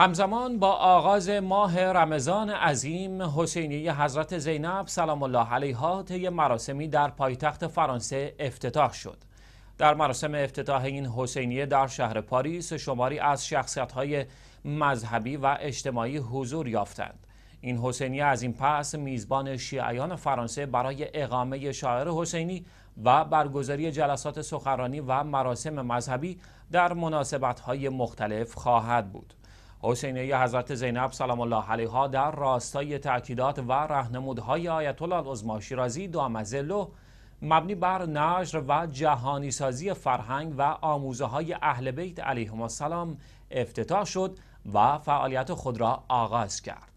همزمان با آغاز ماه رمضان عظیم حسینی حضرت زینب سلام الله علیها طی مراسمی در پایتخت فرانسه افتتاح شد. در مراسم افتتاح این حسینیه در شهر پاریس شماری از شخصیت‌های مذهبی و اجتماعی حضور یافتند. این حسینی از این پس میزبان شیعیان فرانسه برای اقامه شاعر حسینی و برگزاری جلسات سخنرانی و مراسم مذهبی در مناسبت‌های مختلف خواهد بود. حسینی حضرت زینب سلام الله علیها در راستای تأکیدات و رهنمودهای آیت الله العظما شیرازی دامزلو مبنی بر نشر و جهانی سازی فرهنگ و آموزه های اهل بیت علیهم السلام افتتاح شد و فعالیت خود را آغاز کرد.